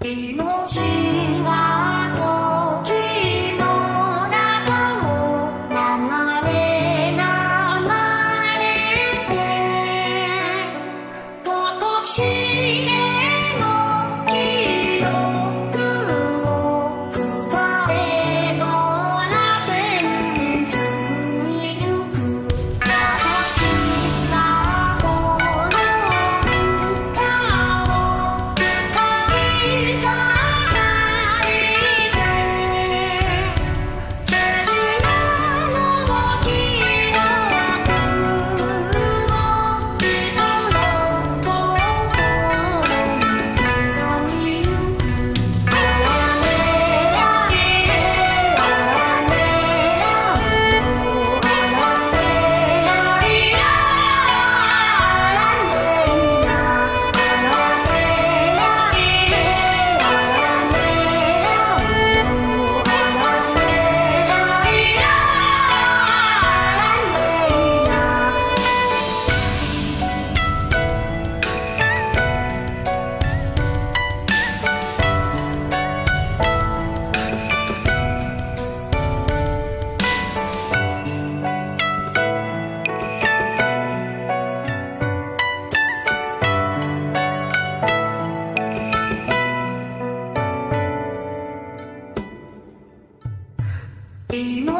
一梦去。E não